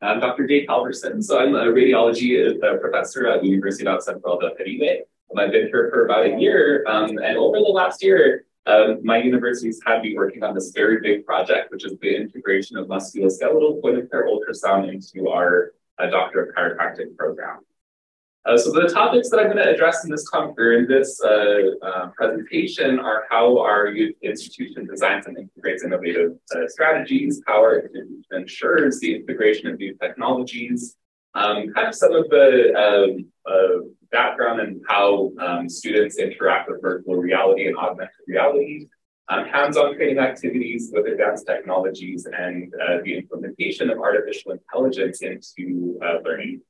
I'm Dr. Jake Halverson. So I'm a radiology uh, professor at the Universidad Central del. Um, I've been here for about a year. Um, and over the last year, um, my university's had me working on this very big project, which is the integration of musculoskeletal point of care ultrasound into our uh, Doctor of Chiropractic program. Uh, so the topics that I'm going to address in this or in this uh, uh, presentation are how our institution designs and integrates innovative uh, strategies, how our institution ensures the integration of new technologies, um, kind of some of the um, uh, background and how um, students interact with virtual reality and augmented reality, um, hands-on training activities with advanced technologies, and uh, the implementation of artificial intelligence into learning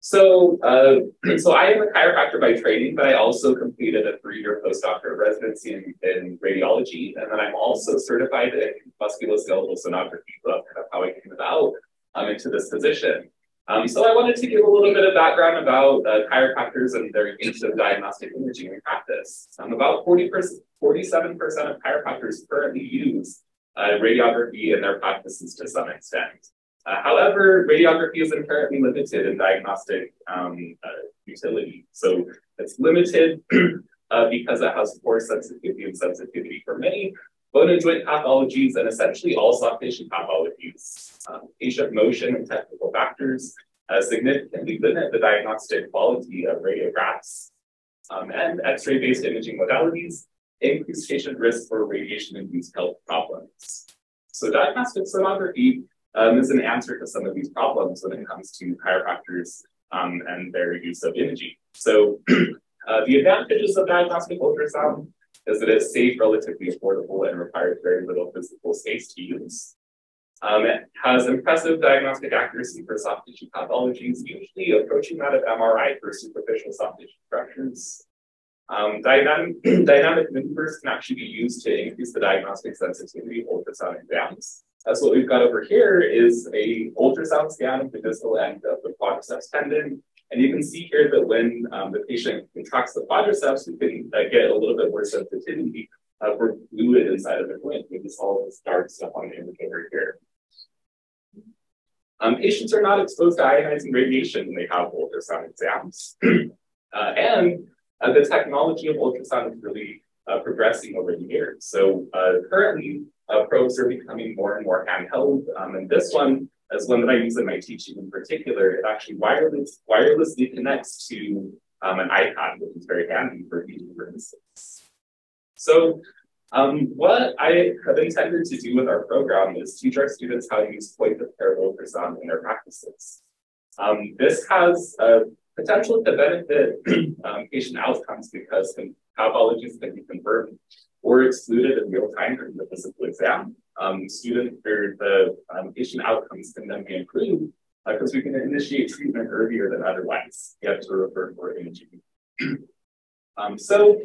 so, uh, so I am a chiropractor by training, but I also completed a three-year postdoctoral residency in, in, radiology, and then I'm also certified in musculoskeletal sonography. So that's kind of how I came about um, into this position. Um, so I wanted to give a little bit of background about uh, chiropractors and their use of diagnostic imaging in practice. Um, about 40 47% of chiropractors currently use uh, radiography in their practices to some extent. Uh, however, radiography is inherently limited in diagnostic um, uh, utility. So it's limited uh, because it has poor sensitivity and sensitivity for many bone and joint pathologies and essentially all soft tissue pathologies. Um, patient motion and technical factors uh, significantly limit the diagnostic quality of radiographs. Um, and X-ray based imaging modalities increase patient risk for radiation-induced health problems. So diagnostic sonography um, is an answer to some of these problems when it comes to chiropractors um, and their use of imaging. So uh, the advantages of diagnostic ultrasound is that it's safe, relatively affordable, and requires very little physical space to use. Um, it has impressive diagnostic accuracy for soft tissue pathologies, usually approaching that of MRI for superficial soft tissue structures. Um, dynamic, dynamic maneuvers can actually be used to increase the diagnostic sensitivity of ultrasound exams. So what we've got over here is a ultrasound scan of the distal end of the quadriceps tendon. And you can see here that when um, the patient contracts the quadriceps, we can uh, get a little bit more sensitivity uh, for fluid inside of the joint with this all this dark stuff on the indicator here. Um, patients are not exposed to ionizing radiation when they have ultrasound exams. uh, and uh, the technology of ultrasound is really uh, progressing over the years. So uh, currently, uh, probes are becoming more and more handheld. Um, and this one is one that I use in my teaching in particular. It actually wireless, wirelessly connects to um, an iPad, which is very handy for teaching, for instance. So um, what I have intended to do with our program is teach our students how to use point of care ultrasound in their practices. Um, this has a potential to benefit um, patient outcomes because pathologies can be confirmed or excluded in real time during the physical exam. Um, student or the um, patient outcomes can then be improved because uh, we can initiate treatment earlier than otherwise. You have to refer for imaging. um, so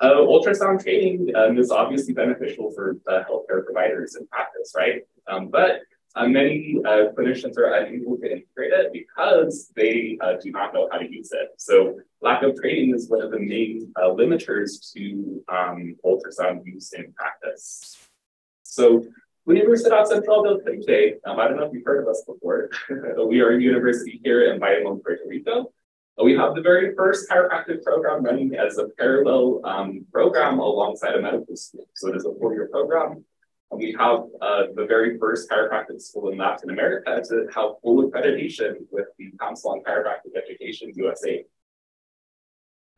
uh, ultrasound training um, is obviously beneficial for uh, healthcare providers in practice, right? Um, but uh, many uh, clinicians are unable to integrate it because they uh, do not know how to use it. So lack of training is one of the main uh, limiters to um, ultrasound use in practice. So Universidad Central del Caribe, um, I don't know if you've heard of us before. we are a university here in Bayamon, Puerto Rico. We have the very first chiropractic program running as a parallel um, program alongside a medical school. So it is a four-year program we have uh, the very first chiropractic school in Latin America to have full accreditation with the Council on Chiropractic Education USA.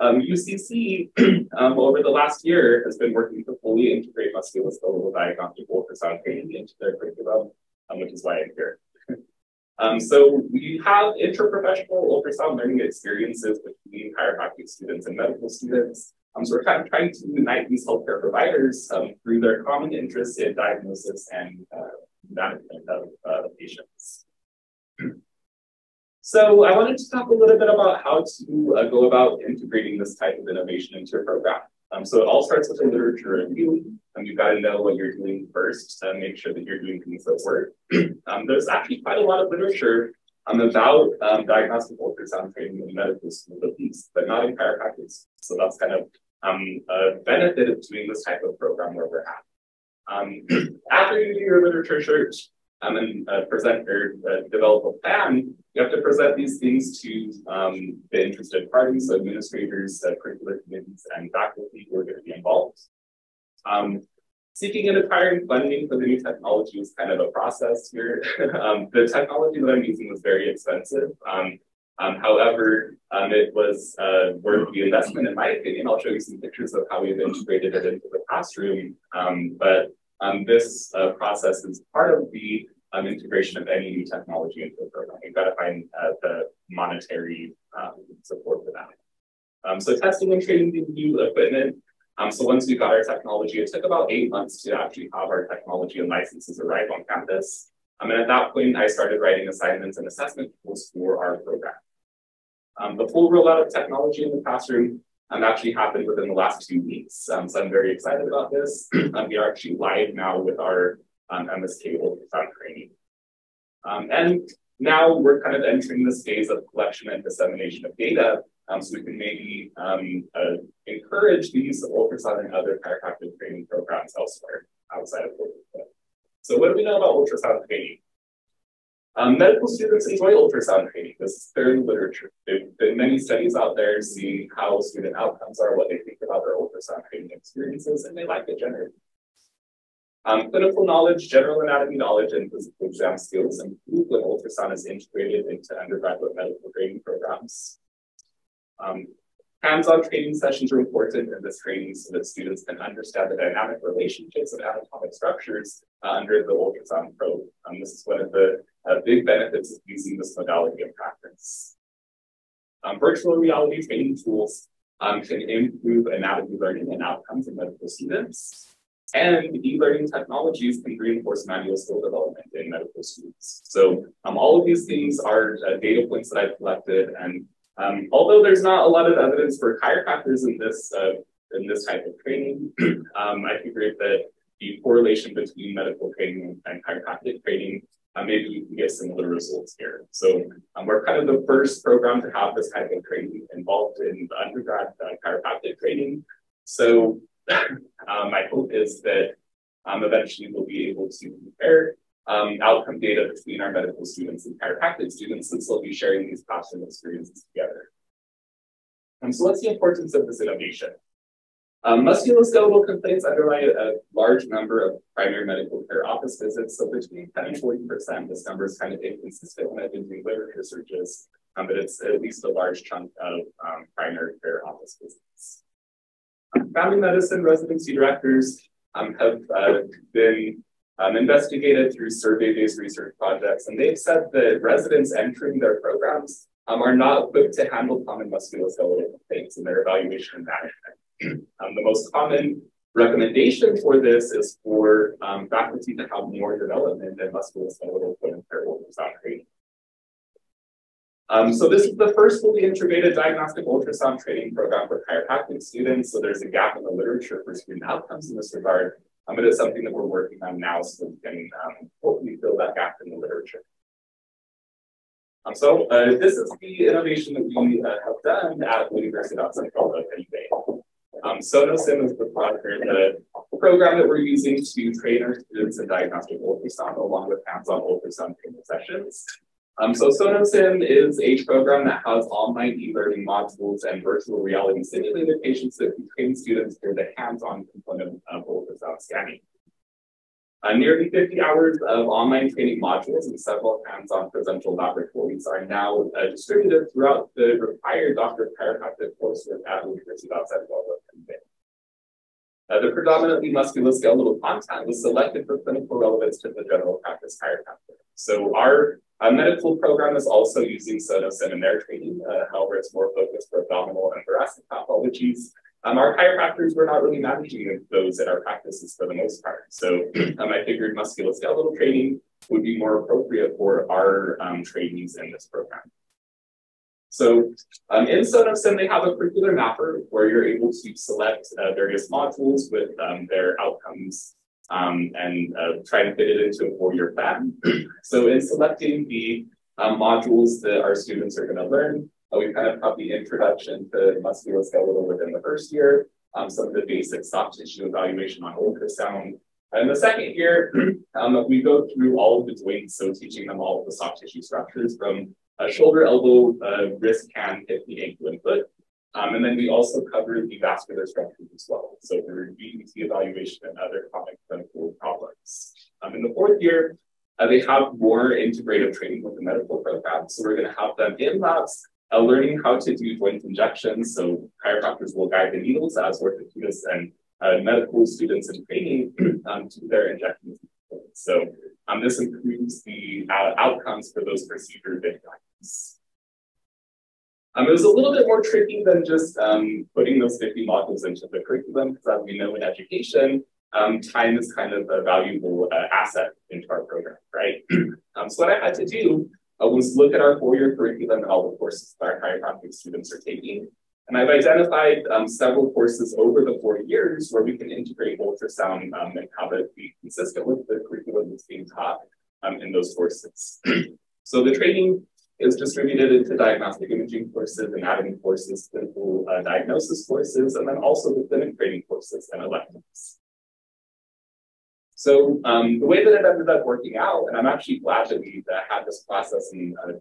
Um, UCC, um, over the last year, has been working to fully integrate musculoskeletal diagnostic ultrasound training into their curriculum, um, which is why I'm here. Um, so we have interprofessional ultrasound learning experiences between chiropractic students and medical students. Um, so we're kind of trying to unite these healthcare providers um, through their common interest in diagnosis and uh, management of uh, patients. So I wanted to talk a little bit about how to uh, go about integrating this type of innovation into your program. Um, so it all starts with a literature review. and you've got to know what you're doing first to make sure that you're doing things that work. um, there's actually quite a lot of literature um, about um, diagnostic ultrasound training in medical school, at least, but not in chiropractic. So that's kind of um, a benefit of doing this type of program where we're at. Um, after you do your literature search, um, and uh, present or uh, develop a plan, you have to present these things to um, the interested parties, so administrators, uh, curricular committees, and faculty who are going to be involved. Um, seeking and acquiring funding for the new technology is kind of a process here. um, the technology that I'm using was very expensive. Um, however, um, it was uh, worth the investment, in my opinion. I'll show you some pictures of how we've integrated it into the classroom. Um, but um, this uh, process is part of the um, integration of any new technology into the program. You've got to find uh, the monetary um, support for that. so testing and training the new equipment. so once we got our technology, it took about eight months to actually have our technology and licenses arrive on campus. Um, and at that point, I started writing assignments and assessment tools for our program. Um, the full rollout of technology in the classroom um, actually happened within the last two weeks. Um, so I'm very excited about this. Um, we are actually live now with our um, MSK ultrasound training. Um, and now we're kind of entering this phase of collection and dissemination of data so we can maybe uh, encourage the use of ultrasound and other chiropractic training programs elsewhere outside of Puerto So what do we know about ultrasound training? Um, medical students enjoy ultrasound training. This is in literature. There have been many studies out there seeing how student outcomes are, what they think about their ultrasound training experiences, and they like it generally. Um, clinical knowledge, general anatomy knowledge, and physical exam skills improve when ultrasound is integrated into undergraduate medical training programs. Um, Hands-on training sessions are important in this training so that students can understand the dynamic relationships of anatomic structures uh, under the ultrasound probe. Um, this is one of the uh, big benefits of using this modality in practice. Um, virtual reality training tools um, can improve anatomy learning and outcomes in medical students. And e-learning technologies can reinforce manual skill development in medical students. So um, all of these things are uh, data points that I've collected and um, although there's not a lot of evidence for chiropractors in this uh, in this type of training, um, I figured that the correlation between medical training and chiropractic training, uh, maybe we can get similar results here. So um, we're kind of the first program to have this type of training involved in the undergrad uh, chiropractic training. So um, my hope is that um, eventually we'll be able to compare um, outcome data between our medical students and chiropractic students, since they'll be sharing these classroom experiences together. Um, so what's the importance of this innovation? Um, musculoskeletal complaints underlie a large number of primary medical care office visits. So between 10 and 40%, this number is kind of inconsistent when I've been doing literature searches, um, but it's at least a large chunk of um, primary care office visits. family medicine residency directors um, have uh, been um, investigated through survey-based research projects, and they've said that residents entering their programs um, are not equipped to handle common musculoskeletal complaints in their evaluation and management. um, the most common recommendation for this is for um, faculty to have more development in musculoskeletal point of care ultrasound training. Um, so this is the first fully integrated diagnostic ultrasound training program for chiropractic students. So there's a gap in the literature for student outcomes in this regard. Um, it is something that we're working on now so we can um, hopefully fill that gap in the literature. Um, so uh, this is the innovation that we uh, have done at University of Central Bay. Um, SonoSim is the, product, the program that we're using to train our students in diagnostic ultrasound along with hands-on ultrasound training sessions. Um, so SonoSim is a program that has online e-learning modules and virtual reality simulated patients that can train students for the hands-on component of ultrasound scanning. Uh, nearly 50 hours of online training modules and several hands-on presential laboratories are now uh, distributed throughout the required doctor chiropractic coursework at the University of San uh, the predominantly musculoskeletal content was selected for clinical relevance to the general practice chiropractor. So our medical program is also using SonoSim in their training. Uh, however, it's more focused for abdominal and thoracic pathologies. Um, our chiropractors were not really managing those in our practices for the most part. So um, I figured musculoskeletal training would be more appropriate for our um, trainees in this program. So um, in SonoSim, they have a curricular mapper where you're able to select uh, various modules with um, their outcomes um, and uh, try to fit it into a four-year plan. so in selecting the um, modules that our students are going to learn, uh, we kind of have the introduction to musculoskeletal within the first year, um, some of the basic soft tissue evaluation on ultrasound, In the second year, um, we go through all of the joints, so teaching them all of the soft tissue structures from uh, shoulder, elbow, uh, wrist, hand, hip, knee, ankle, and foot. Um, and then we also cover the vascular structures as well. So the DVT evaluation and other common clinical problems. Um, in the fourth year, uh, they have more integrative training with the medical program. So we're going to have them in labs uh, learning how to do joint injections. So chiropractors will guide the needles as orthopedists and uh, medical students in training um, to their injections. So um, this improves the uh, outcomes for those procedures practice. Um, it was a little bit more tricky than just um, putting those 50 modules into the curriculum, because as we know in education, um, time is kind of a valuable uh, asset into our program, right? Um, so what I had to do uh, was look at our four-year curriculum and all the courses that our chiropractic students are taking. And I've identified um, several courses over the four years where we can integrate ultrasound um, and have it be consistent with the curriculum that's being taught in those courses. so the training is distributed into diagnostic imaging courses, and anatomy courses, clinical uh, diagnosis courses, and then also the clinic training courses and electives. So um, the way that it ended up working out, and I'm actually glad that we uh, had this process and uh,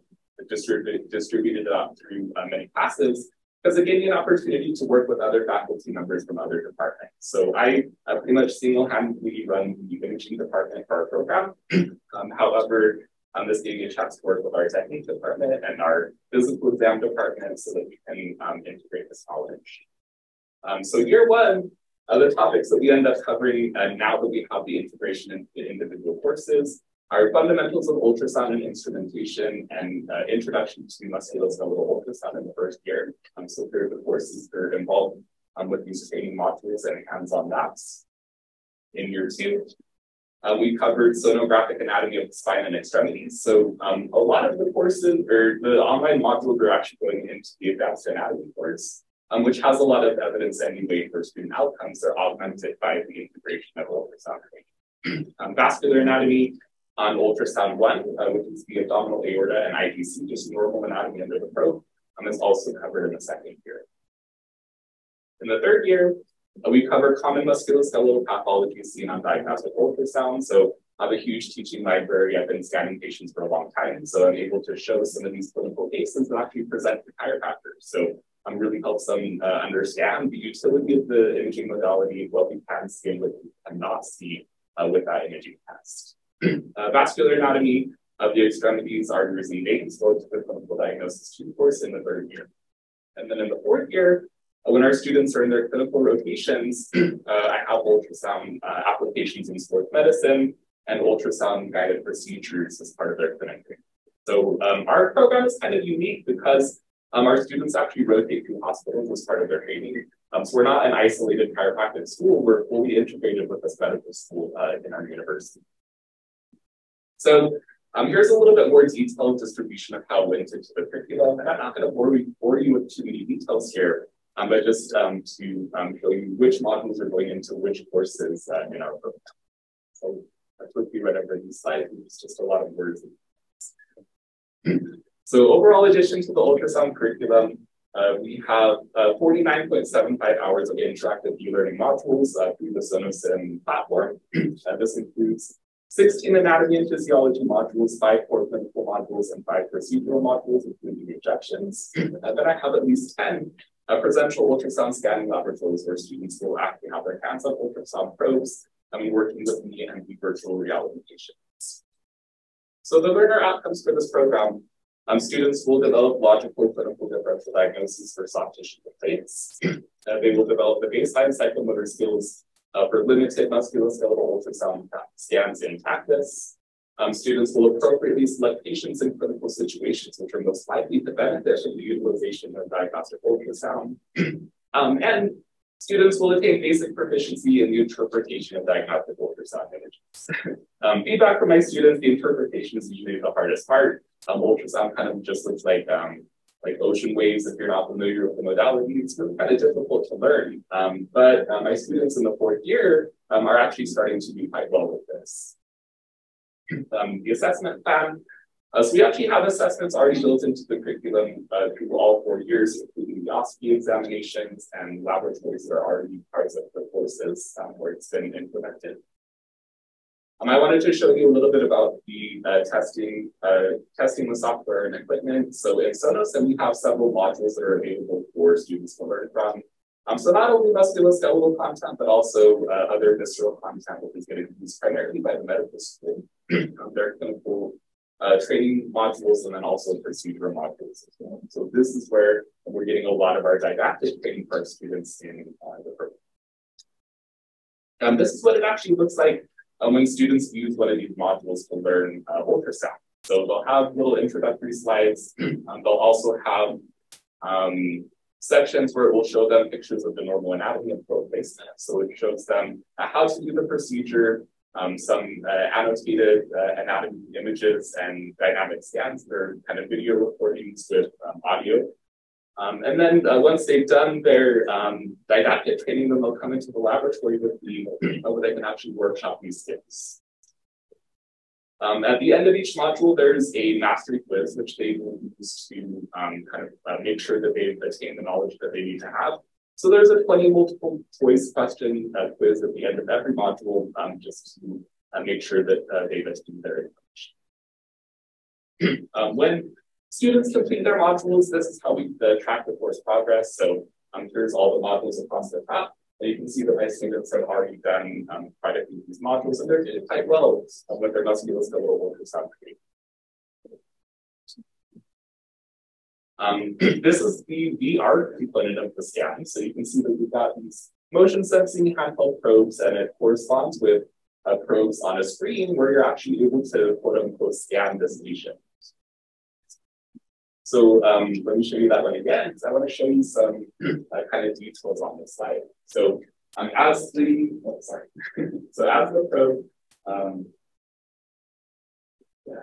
distributed, distributed it out through uh, many classes, because it gave me an opportunity to work with other faculty members from other departments. So I pretty much single-handedly run the imaging department for our program. um, however, um, this gave me a chance to work with our technique department and our physical exam department so that we can um, integrate this knowledge. Um, so year one, uh, the topics that we end up covering uh, now that we have the integration into individual courses are fundamentals of ultrasound and instrumentation and uh, introduction to musculoskeletal ultrasound in the first year. Um, so through the courses that are involved um, with these training modules and hands-on maps. In year two, uh, we covered sonographic anatomy of the spine and extremities. So um, a lot of the courses or the online modules are actually going into the advanced anatomy course, um, which has a lot of evidence anyway for student outcomes. They're augmented by the integration of ultrasound. um, vascular anatomy on ultrasound one, uh, which is the abdominal aorta and IVC, just normal anatomy under the probe, um, is also covered in the second year. In the third year, we cover common musculoskeletal pathologies seen on diagnostic ultrasound. So I have a huge teaching library. I've been scanning patients for a long time. So I'm able to show some of these clinical cases and actually present to chiropractors. So um, really helps them uh, understand the utility of the imaging modality, what we can see and what we cannot see uh, with that imaging test. uh, vascular anatomy of the extremities, arteries, and veins go to the clinical diagnosis two course in the third year. And then in the fourth year, when our students are in their clinical rotations, uh, I have ultrasound uh, applications in sports medicine and ultrasound guided procedures as part of their clinic. Training. So um, our program is kind of unique because um, our students actually rotate through hospitals as part of their training. Um, so we're not an isolated chiropractic school, we're fully integrated with this medical school uh, in our university. So um, here's a little bit more detailed distribution of how it went into the curriculum. And I'm not going to bore you with too many details here, um, but just um, to um, show you which modules are going into which courses uh, in our program. So I quickly read over these slides, it's just a lot of words. so overall addition to the ultrasound curriculum, uh, we have uh, 49.75 hours of interactive e-learning modules uh, through the SonoSim platform. This includes 16 anatomy and physiology modules, five core clinical modules, and five procedural modules, including injections. and then I have at least 10 uh, presential ultrasound scanning laboratories where students will actually have their hands on ultrasound probes and be working with me and the virtual reality patients. So the learner outcomes for this program, um, students will develop logical clinical differential diagnoses for soft tissue complaints. uh, they will develop the baseline psychomotor skills uh, for limited musculoskeletal ultrasound scans in practice. Um, students will appropriately select patients in clinical situations which are most likely to benefit from the utilization of diagnostic ultrasound. um, and students will attain basic proficiency in the interpretation of diagnostic ultrasound images. um, feedback from my students, the interpretation is usually the hardest part. Um, ultrasound kind of just looks like um, like ocean waves if you're not familiar with the modality. It's really kind of difficult to learn. Um, but uh, my students in the fourth year are actually starting to do quite well with this um, the assessment plan. Uh, so we actually have assessments already built into the curriculum uh, through all four years, including the OSCE examinations and laboratories that are already parts of the courses um, where it's been implemented. Um, I wanted to show you a little bit about the uh, testing, uh, testing the software and equipment. So in SonoSim, we have several modules that are available for students to learn from. Um, so not only musculoskeletal content, but also uh, other visceral content, which is getting used primarily by the medical school. Their clinical uh, training modules and then also procedural modules as well. So this is where we're getting a lot of our didactic training for our students in uh, the program. Um, this is what it actually looks like um, when students use one of these modules to learn uh, ultrasound. So they'll have little introductory slides. Um, they'll also have um, sections where it will show them pictures of the normal anatomy and probe placement. So it shows them uh, how to do the procedure, um, some uh, annotated uh, anatomy images and dynamic scans. They're kind of video recordings with um, audio. Um, and then uh, once they've done their um, didactic training, then they'll come into the laboratory with the, where they can actually workshop these skills. Um, at the end of each module, there's a mastery quiz, which they will use to um, kind of uh, make sure that they've attained the knowledge that they need to have. So there's a 20 multiple choice question uh, quiz at the end of every module, um, just to uh, make sure that uh, they've attained their information. um, when students complete their modules, this is how we uh, track the course progress. So um, here's all the modules across the top. And you can see that my students have already done um, quite a few of these modules, and they're doing quite well with their musculoskeletal ultrasound training. Um, this is the VR component of the scan. So you can see that we've got these motion sensing handheld probes, and it corresponds with uh, probes on a screen where you're actually able to quote unquote scan this lesion. So um, let me show you that one again, because I want to show you some uh, kind of details on this slide. So um, as the, oh, sorry. so as the probe, um, yeah.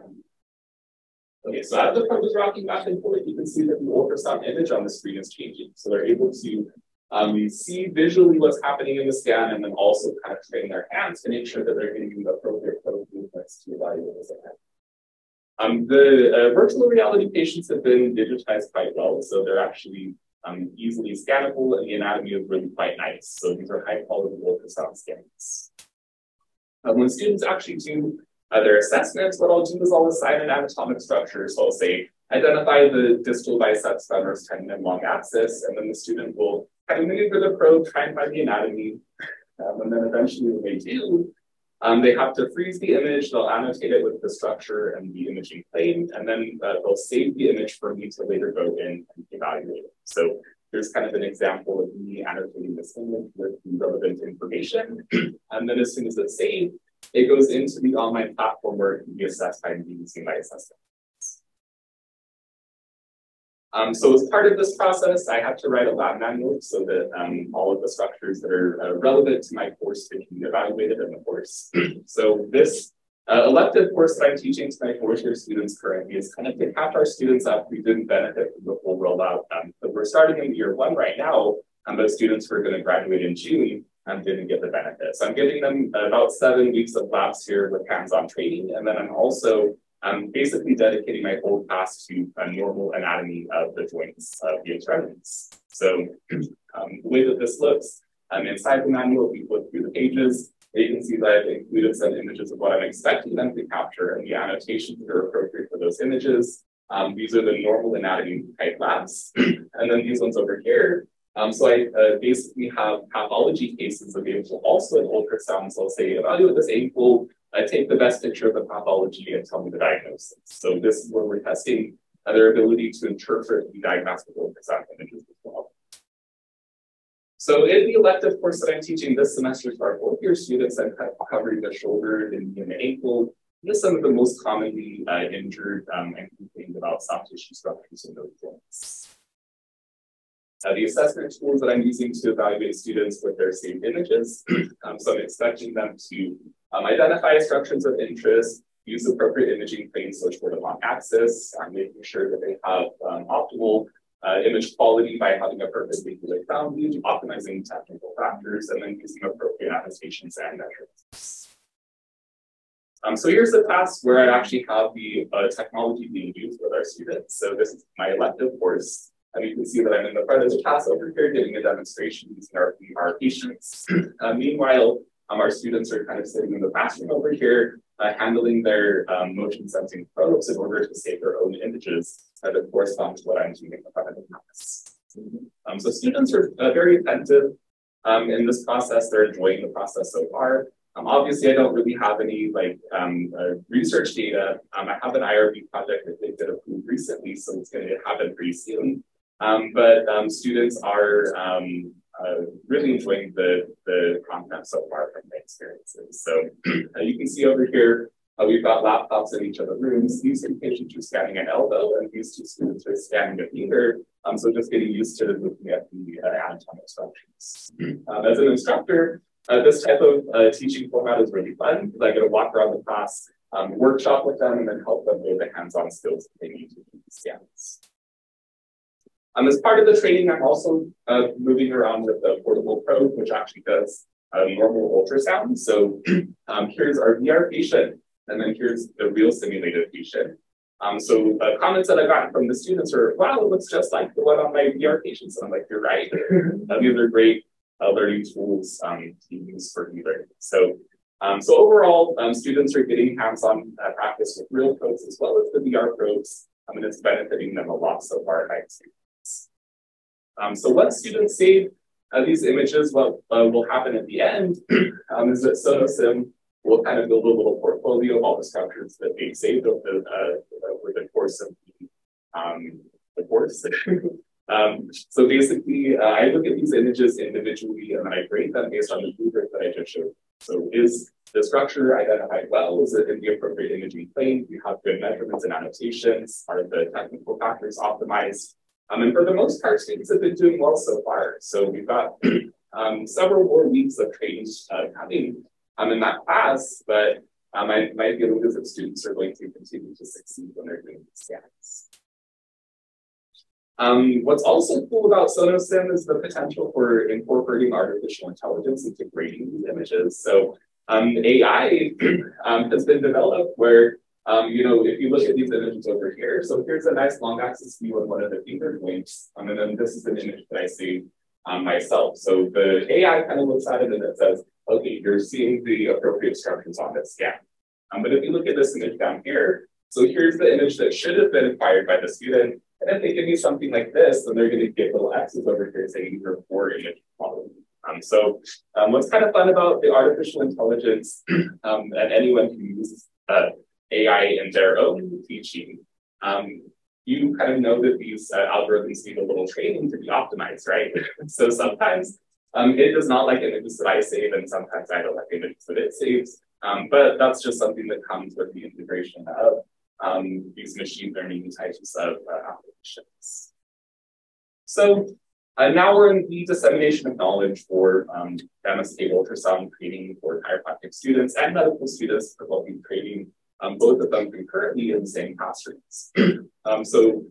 Okay, so as the probe is rocking back and forth, you can see that the ultrasound image on the screen is changing. So they're able to um, see visually what's happening in the scan and then also kind of train their hands to make sure that they're getting the appropriate probe movements to evaluate the scan. Um, the uh, virtual reality patients have been digitized quite well, so they're actually um, easily scannable, and the anatomy is really quite nice. So these are high quality ultrasound scans. Um, when students actually do their assessments, what I'll do is I'll assign an anatomic structure. So I'll say, identify the distal biceps femoris tendon and long axis, and then the student will kind of maneuver the probe, try and find the anatomy. Um, and then eventually when they do, um, they have to freeze the image, they'll annotate it with the structure and the imaging plane, and then uh, they'll save the image for me to later go in and evaluate it. So there's kind of an example of me annotating this image with the relevant information. and then as soon as it's saved, it goes into the online platform where it can be assessed by using my assessment. Um, so as part of this process, I have to write a lab manual so that um, all of the structures that are uh, relevant to my course can be evaluated in the course. so this uh, elective course that I'm teaching to my fourth year students currently is kind of to catch our students up who didn't benefit from the full rollout. Um, but we're starting in year one right now, and those students who are going to graduate in June and didn't get the benefits. So I'm giving them about seven weeks of labs here with hands-on training, and then I'm also I'm basically dedicating my whole class to a normal anatomy of the joints of the extremities. So um, the way that this looks, um, inside the manual, we flip through the pages. You can see that I've included some images of what I'm expecting them to capture and the annotations that are appropriate for those images. Um, these are the normal anatomy type labs. and then these ones over here. Um, so I uh, basically have pathology cases available also in ultrasound. So I'll say evaluate this ankle, I take the best picture of the pathology and tell me the diagnosis. So this is where we're testing their ability to interpret the diagnostic ultrasound images as well. So in the elective course that I'm teaching this semester to our fourth year students, I'm covering the shoulder and the ankle. Is some of the most commonly uh, injured um, and complained about soft tissue structures in those joints. Uh, the assessment tools that I'm using to evaluate students with their saved images. um, so I'm expecting them to um, identify structures of interest, use appropriate imaging planes which them on axis, making sure that they have um, optimal uh, image quality by having a lit ground optimizing technical factors, and then using appropriate annotations and measurements. Um, so here's the class where I actually have the uh, technology being used with our students. So this is my elective course. And you can see that I'm in the front of the class over here giving a demonstration using our, our patients. Uh, meanwhile, Um, our students are kind of sitting in the classroom over here, uh, handling their um, motion sensing probes in order to save their own images that correspond to what I'm doing in front of the class. Um, so students are uh, very attentive um, in this process. They're enjoying the process so far. Um, obviously, I don't really have any like um, uh, research data. Um, I have an IRB project that they did approve recently, so it's going to happen pretty soon. Um, but um, students are um, uh, really enjoying the, the content so far from the experiences. So uh, you can see over here, uh, we've got laptops in each of the rooms. These two patients are scanning an elbow, and these two students are scanning a finger. Um, so just getting used to looking at the uh, anatomic structures. Um, as an instructor, uh, this type of uh, teaching format is really fun because I get to walk around the class, um, workshop with them, and then help them with the hands-on skills that they need to do these scans. Um, as part of the training, I'm also uh, moving around with the portable probe, which actually does a normal ultrasound. So um, here's our VR patient, and then here's the real simulated patient. Um, so uh, comments that I got from the students are, wow, it looks just like the one on my VR patients. And I'm like, you're right. uh, these are great uh, learning tools um, to use for e-learning. So, um, so overall, um, students are getting hands-on uh, practice with real probes as well as the VR probes, um, and it's benefiting them a lot so far at experience. Um, so once students save uh, these images, what uh, will happen at the end um, is that SonoSim will kind of build a little portfolio of all the structures that they've saved over the, uh, over the course of the, um, the course. um, so basically, uh, I look at these images individually and then I grade them based on the rubric that I just showed. So is the structure identified well? Is it in the appropriate imaging plane? Do you have good measurements and annotations? Are the technical factors optimized? Um, and for the most part, students have been doing well so far. So we've got um, several more weeks of training uh, coming um, in that class, but um, I, my feeling is that students are going to continue to succeed when they're doing these scans. Um, what's also cool about SonoSim is the potential for incorporating artificial intelligence into grading these images. So um, AI um, has been developed where, um, you know, if you look at these images over here, so here's a nice long axis view of one of the finger joints, um, and then this is an image that I see um, myself. So the AI kind of looks at it and it says, okay, you're seeing the appropriate structures on this scan. Um, but if you look at this image down here, so here's the image that should have been acquired by the student. And if they give me something like this, then they're going to get little X's over here saying you're poor image quality. Um, so um, what's kind of fun about the artificial intelligence, um, and anyone can use uh, AI in their own teaching, um, you kind of know that these uh, algorithms need a little training to be optimized, right? so sometimes um, it does not like images that I save, and sometimes I don't like images that it saves. Um, but that's just something that comes with the integration of um, these machine learning types of uh, applications. So uh, now we're in the dissemination of knowledge for um, MSK ultrasound training for chiropractic students and medical students that will be training um, both of them concurrently in the same classrooms. um, so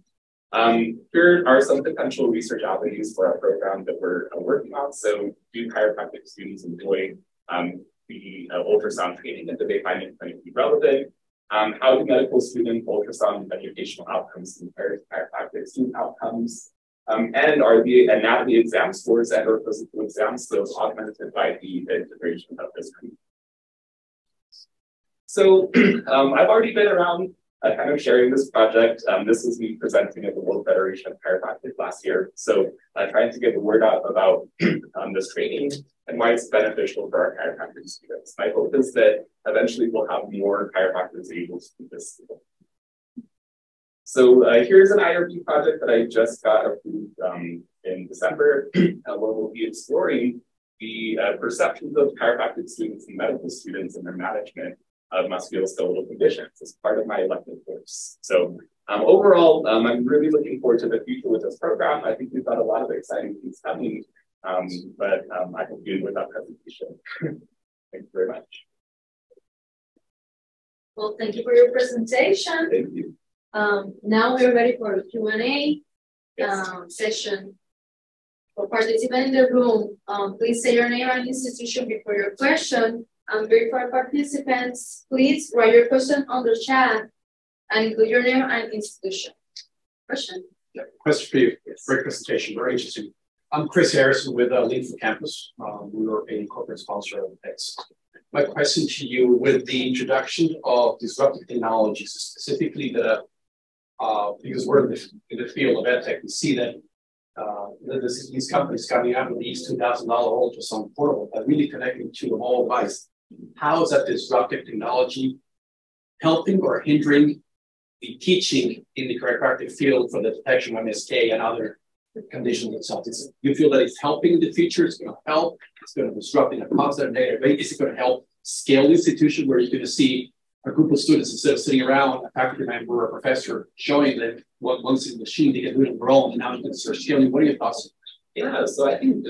um, here are some potential research avenues for our program that we're uh, working on. So do chiropractic students enjoy um, the uh, ultrasound training and do they find it clinically relevant? Um, how do medical student ultrasound educational outcomes compare to chiropractic student outcomes? Um, and are the anatomy exam scores and or physical exam skills augmented by the integration of this? So um, I've already been around uh, kind of sharing this project. Um, this was me presenting at the World Federation of Chiropractic last year. So uh, trying to get the word out about um, this training and why it's beneficial for our chiropractic students. My hope is that eventually we'll have more chiropractors able to do this. So uh, here's an IRB project that I just got approved um, in December, uh, where we'll be exploring the uh, perceptions of chiropractic students and medical students and their management of musculoskeletal conditions as part of my elective course. So um, overall, um, I'm really looking forward to the future with this program. I think we've got a lot of exciting things coming, um, but um, I conclude with that presentation. Thank you very much. Well, thank you for your presentation. Thank you. Um, now we're ready for a Q&A yes. Um, session. For participants in the room, please say your name and institution before your question and for participants, please write your question on the chat and include your name and institution. Question? Yeah, question for you. Yes. Great presentation, very interesting. I'm Chris Harrison with uh, Lean for Campus. Um, we are a corporate sponsor of PEX. My question to you, with the introduction of disruptive technologies, specifically the, uh, because we're in the, in the field of edtech, we see that uh, this, these companies coming out with these $2,000 ultrasound portable that really connecting to a whole device. How is that disruptive technology helping or hindering the teaching in the chiropractic field for the detection of MSK and other conditions itself. It's, you feel that it's helping in the future, it's going to help, it's going to disrupt in a constant database, is it going to help scale the institution where you're going to see a group of students instead of sitting around a faculty member or a professor showing them what once in the machine they can do it on their own and now you can start scaling. What are your thoughts? Yeah, so I think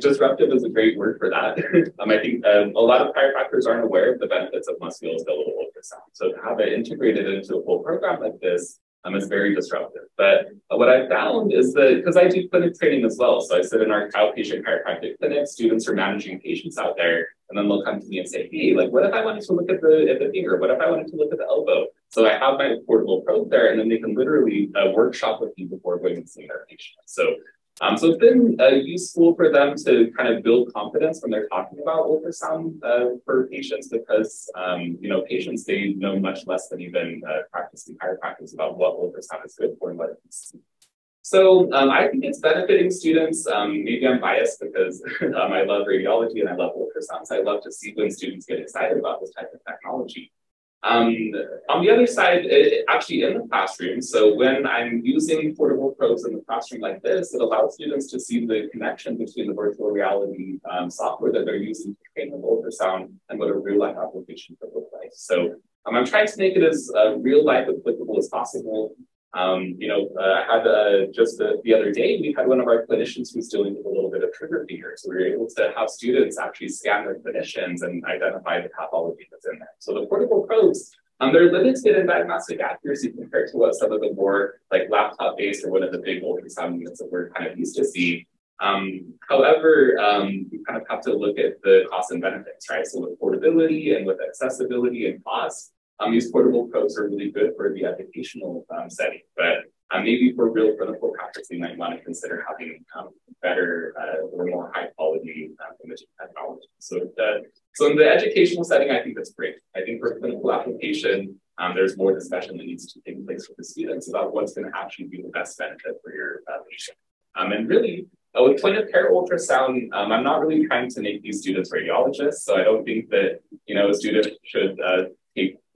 disruptive is a great word for that. um, I think um, a lot of chiropractors aren't aware of the benefits of musculoskeletal ultrasound. So to have it integrated into a full program like this um, is very disruptive. But what I found is that because I do clinic training as well, so I sit in our outpatient chiropractic clinic, students are managing patients out there, and then they'll come to me and say, "Hey, like, what if I wanted to look at the at the finger? What if I wanted to look at the elbow?" So I have my portable probe there, and then they can literally uh, workshop with me before going and seeing their patient. So um, so it's been uh, useful for them to kind of build confidence when they're talking about ultrasound uh, for patients because, um, you know, patients, they know much less than even uh, practicing chiropractors about what ultrasound is good for and what it's so um, I think it's benefiting students. Um, maybe I'm biased because um, I love radiology and I love ultrasounds. I love to see when students get excited about this type of technology. Um, on the other side, it, actually in the classroom, so when I'm using portable probes in the classroom like this, it allows students to see the connection between the virtual reality um, software that they're using to train the ultrasound and what a real life application could look like. So um, I'm trying to make it as uh, real life applicable as possible. Um, you know, uh, I had uh, just the, the other day, we had one of our clinicians who's dealing with a little bit of trigger finger. So we were able to have students actually scan their clinicians and identify the pathology that's in there. So the portable probes, um, they're limited in diagnostic accuracy compared to what some of the more like laptop based or one of the big ultrasound units that we're kind of used to see. Um, however, um, we kind of have to look at the costs and benefits, right? So with portability and with accessibility and cost, um, these portable probes are really good for the educational um, setting, but um, maybe for real clinical practice, we might want to consider having um, better uh, or more high quality uh, imaging technology. So, the, so in the educational setting, I think that's great. I think for clinical application, um, there's more discussion that needs to take place with the students about what's going to actually be the best benefit for your uh, patient. Um, and really, uh, with point of care ultrasound, um, I'm not really trying to make these students radiologists. So I don't think that, you know, a student should uh,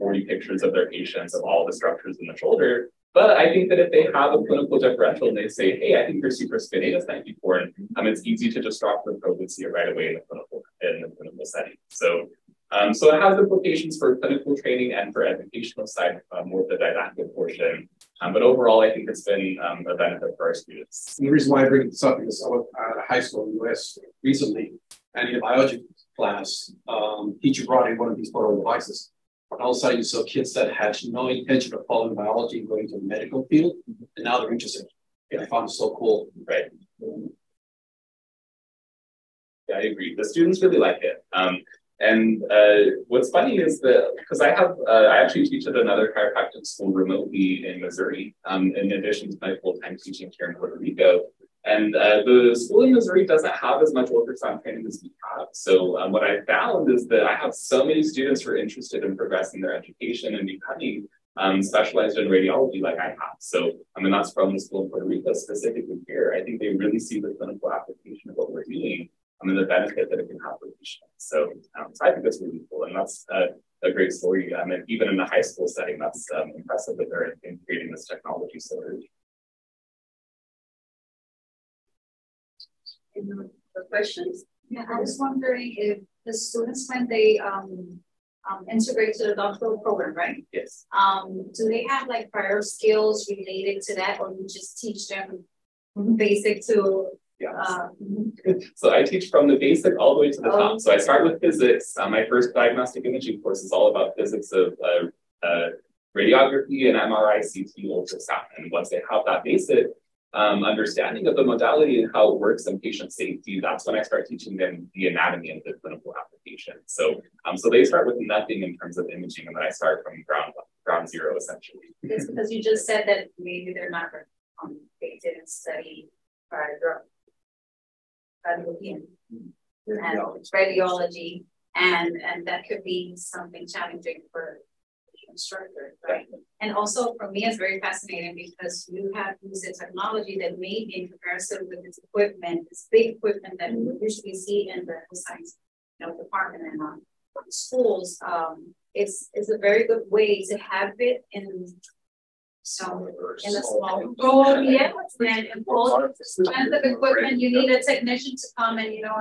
40 pictures of their patients of all the structures in the shoulder. But I think that if they have a clinical differential and they say, hey, I think you're your supraspinatus 94, and um, it's easy to just drop the probe and see it right away in the clinical in the clinical setting. So um, so it has implications for clinical training and for educational side, um, more of the didactic portion. Um, but overall, I think it's been um, a benefit for our students. And the reason why I bring this up is I went at a high school in the US recently, and in a biology class, um, teacher brought in one of these portable devices all of a sudden you saw kids that had no intention of following biology and going to the medical field, and now they're interested. Yeah, I found it so cool. Right. Yeah, I agree. The students really like it. Um, and uh, what's funny is that because I have, uh, I actually teach at another chiropractic school remotely in Missouri, um, in addition to my full time teaching here in Puerto Rico. And uh, the school in Missouri doesn't have as much ultrasound training as we have. So um, what I found is that I have so many students who are interested in progressing their education and becoming um, specialized in radiology like I have. So I mean, that's from the school in Puerto Rico specifically here. I think they really see the clinical application of what we're doing mean, the benefit that it can have for patients. So, um, so I think that's really cool. And that's a, a great story. I mean, even in the high school setting, that's um, impressive that they're integrating this technology so early. Any questions? Yeah, I was wondering if the students, when they um, um, integrate to the doctoral program, right? Yes. Um, do they have like prior skills related to that, or you just teach them basic to? Yeah. Uh, so I teach from the basic all the way to the top. So I start with physics. Uh, my first diagnostic imaging course is all about physics of uh, uh radiography and MRI, CT, ultrasound. And once they have that basic, um, understanding of the modality and how it works and patient safety, that's when I start teaching them the anatomy and the clinical application. So, um, so they start with nothing in terms of imaging, and then I start from ground ground zero essentially. It's because you just said that maybe they're not um, they didn't study prior radiology and radiology, and and that could be something challenging for the instructor, right? And also for me, it's very fascinating because you have used a technology that may be in comparison with this equipment, this big equipment that we usually see in the science you know, department and on schools. Um, it's it's a very good way to have it in so in a small oh yeah and, and all expensive equipment you need a technician to come and you know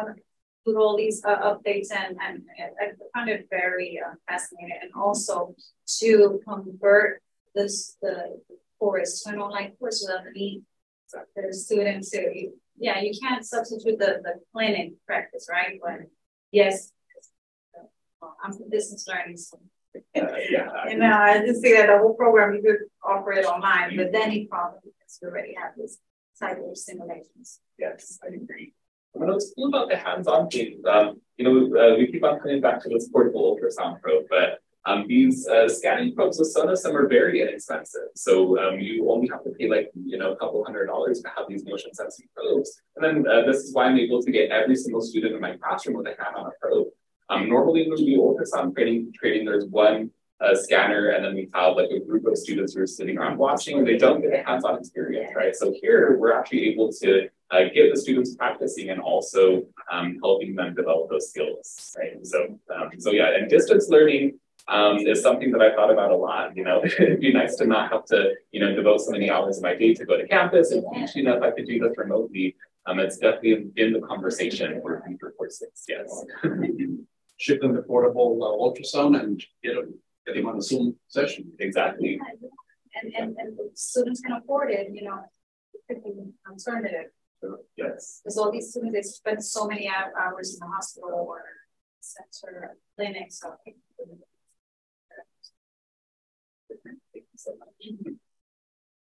do all these uh, updates and, and, and I found it very uh, fascinating and also to convert this the course to an online course without the need for the students to yeah you can't substitute the, the clinic practice right but yes I'm from distance learning so uh, yeah, and uh, I just see that the whole program you could offer it online, but then you probably because you already have this type of simulations. Yes, I agree. What's cool about the hands-on things, um, you know, uh, we keep on coming back to this portable ultrasound probe, but um, these uh, scanning probes with some of them are very inexpensive. So um, you only have to pay like, you know, a couple hundred dollars to have these motion sensing probes. And then uh, this is why I'm able to get every single student in my classroom with a hand on a probe. Um, normally when we do ultrasound training, training there's one uh, scanner and then we have like a group of students who are sitting around watching and they don't get a hands-on experience, right? So here we're actually able to uh, get the students practicing and also um, helping them develop those skills, right? So, um, so yeah, and distance learning um, is something that I thought about a lot. You know, it'd be nice to not have to, you know, devote so many hours of my day to go to campus and teach. You know, if I could do this remotely, um, it's definitely in, in the conversation for future courses. Yes. ship them the portable uh, ultrasound and get them, get them on the Zoom session. Exactly. And, and, and students can afford it, you know, it could be alternative. Yes. Because all these students, they spend so many hours in the hospital or center or clinic. So Thank you so much.